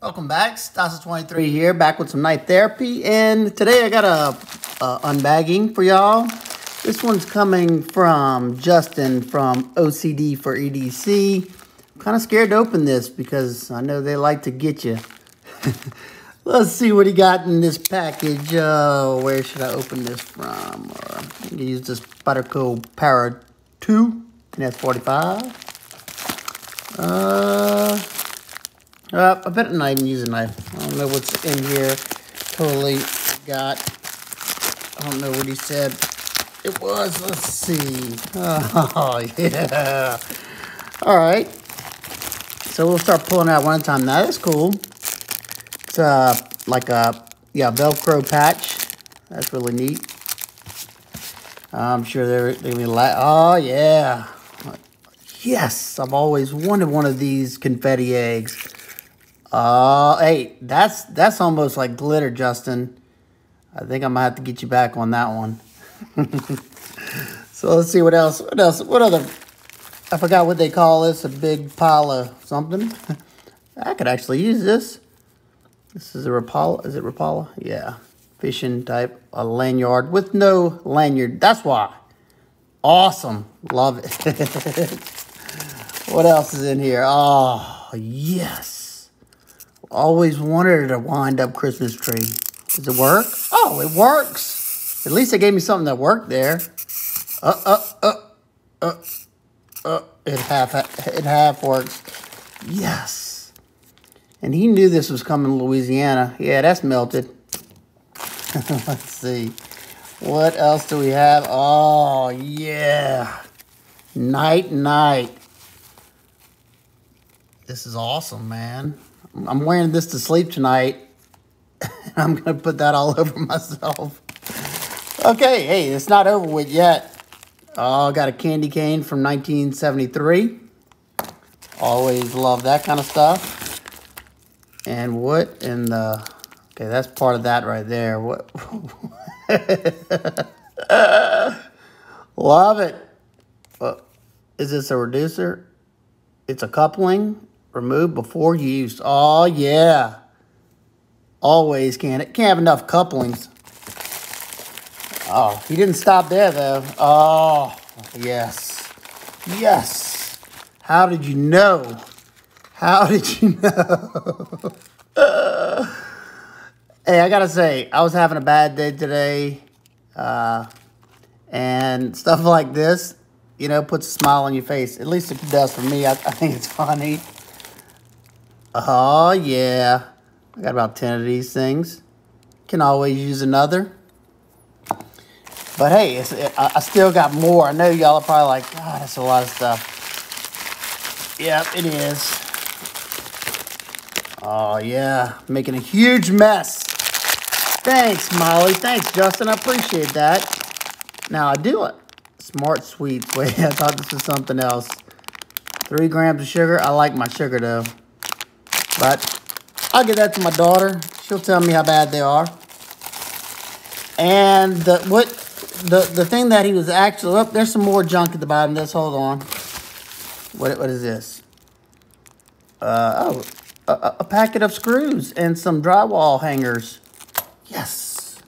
Welcome back, Stassa23 here, back with some knife therapy, and today I got a, a unbagging for y'all. This one's coming from Justin from OCD for EDC. I'm kind of scared to open this because I know they like to get you. Let's see what he got in this package. Uh, where should I open this from? Uh, use this Spyderco Power 2, and that's 45. Uh, uh, I better not even use a knife. I don't know what's in here. Totally got. I don't know what he said. It was. Let's see. Oh, yeah. All right. So we'll start pulling out one a time. That is cool. It's uh, like a yeah Velcro patch. That's really neat. I'm sure they're, they're going to be like, oh, yeah. Yes, I've always wanted one of these confetti eggs. Uh, hey, that's that's almost like glitter, Justin. I think I'm gonna have to get you back on that one. so let's see what else. What else? What other? I forgot what they call this. A big pile of something. I could actually use this. This is a Rapala. Is it Rapala? Yeah, fishing type. A lanyard with no lanyard. That's why. Awesome. Love it. what else is in here? Oh, yes. Always wanted a wind-up Christmas tree. Does it work? Oh, it works. At least they gave me something that worked there. Uh, uh, uh, uh, uh. It half, it half works. Yes. And he knew this was coming to Louisiana. Yeah, that's melted. Let's see. What else do we have? Oh, yeah. Night, night. This is awesome, man. I'm wearing this to sleep tonight. I'm going to put that all over myself. Okay, hey, it's not over with yet. Oh, got a candy cane from 1973. Always love that kind of stuff. And what in the... Okay, that's part of that right there. What? love it. Uh, is this a reducer? It's a coupling. Remove before use. Oh, yeah. Always can. It can't have enough couplings. Oh, he didn't stop there, though. Oh, yes. Yes. How did you know? How did you know? Hey, I got to say, I was having a bad day today. Uh, and stuff like this, you know, puts a smile on your face. At least it does for me. I, I think it's funny. Oh, yeah. I got about 10 of these things. Can always use another. But hey, it, I, I still got more. I know y'all are probably like, God, that's a lot of stuff. Yep, it is. Oh, yeah. Making a huge mess. Thanks, Molly. Thanks, Justin. I appreciate that. Now, I do it. Smart Sweets. Wait, I thought this was something else. Three grams of sugar. I like my sugar, though. But I'll give that to my daughter. She'll tell me how bad they are. And the, what the the thing that he was actually up oh, there's some more junk at the bottom. This hold on. What what is this? Uh oh, a, a packet of screws and some drywall hangers. Yes.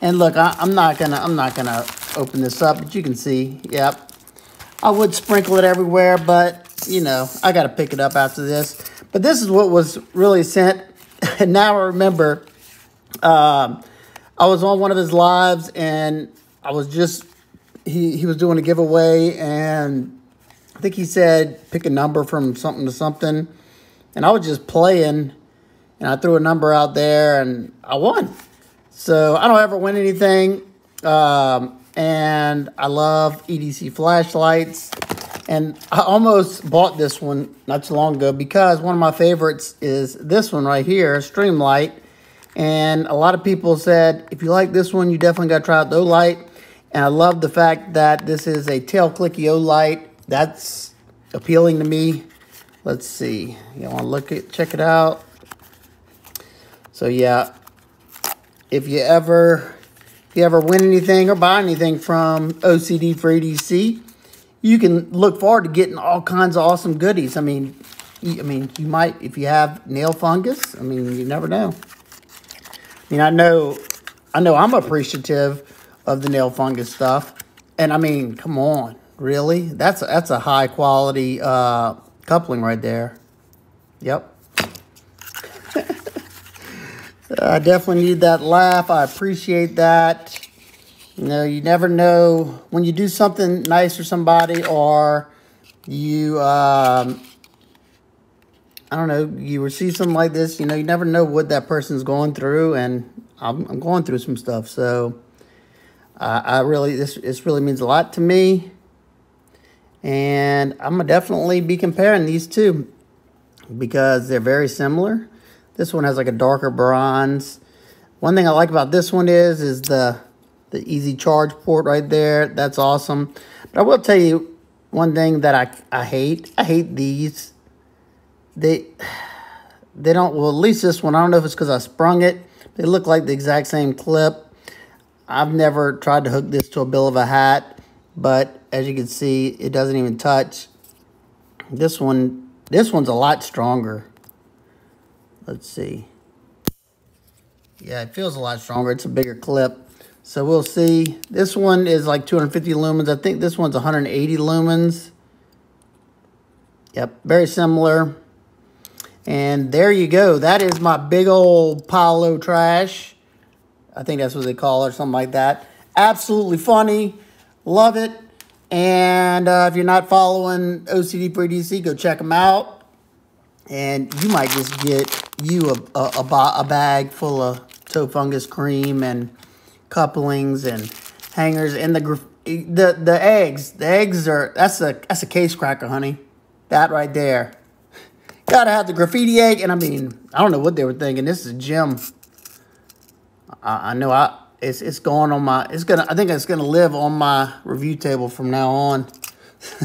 And look, I, I'm not gonna I'm not gonna open this up, but you can see. Yep. I would sprinkle it everywhere, but you know I got to pick it up after this. But this is what was really sent. And now I remember um, I was on one of his lives and I was just, he, he was doing a giveaway and I think he said pick a number from something to something. And I was just playing and I threw a number out there and I won. So I don't ever win anything. Um, and I love EDC flashlights. And I almost bought this one not too long ago because one of my favorites is this one right here, Streamlight. And a lot of people said, if you like this one, you definitely got to try out the Olight. And I love the fact that this is a tail clicky Olight. That's appealing to me. Let's see. You want to look at, check it out. So yeah, if you ever if you ever win anything or buy anything from OCD for EDC, you can look forward to getting all kinds of awesome goodies. I mean, I mean, you might, if you have nail fungus, I mean, you never know. I mean, I know, I know I'm appreciative of the nail fungus stuff. And I mean, come on, really? That's, that's a high quality uh, coupling right there. Yep. I definitely need that laugh. I appreciate that. You know, you never know when you do something nice for somebody or you, um, I don't know, you receive something like this, you know, you never know what that person's going through. And I'm, I'm going through some stuff. So uh, I really, this, this really means a lot to me. And I'm going to definitely be comparing these two because they're very similar. This one has like a darker bronze. One thing I like about this one is, is the, the easy charge port right there. That's awesome. But I will tell you one thing that I, I hate. I hate these. They, they don't, well, at least this one, I don't know if it's because I sprung it. They look like the exact same clip. I've never tried to hook this to a bill of a hat, but as you can see, it doesn't even touch. This one, this one's a lot stronger. Let's see. Yeah, it feels a lot stronger. It's a bigger clip. So we'll see. This one is like 250 lumens. I think this one's 180 lumens. Yep, very similar. And there you go. That is my big old Palo trash. I think that's what they call it or something like that. Absolutely funny. Love it. And uh, if you're not following OCD for EDC, go check them out. And you might just get you a, a, a, a bag full of toe fungus cream and couplings and hangers and the the the eggs. The eggs are that's a that's a case cracker, honey. That right there. Gotta have the graffiti egg, and I mean, I don't know what they were thinking. This is a gem. I, I know I it's it's going on my it's gonna I think it's gonna live on my review table from now on.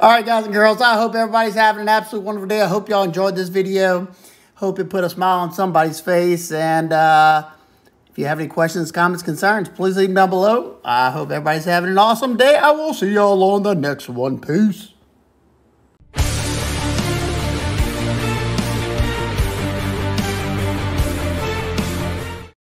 All right, guys and girls, I hope everybody's having an absolute wonderful day. I hope y'all enjoyed this video. Hope it put a smile on somebody's face. And uh, if you have any questions, comments, concerns, please leave them down below. I hope everybody's having an awesome day. I will see y'all on the next one. Peace.